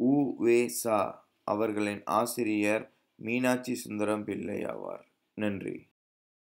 உ வே சா அவர்களின் ஆசிரியர் மீனாட்சி சுந்தரம் பிள்ளை ஆவார் நன்றி.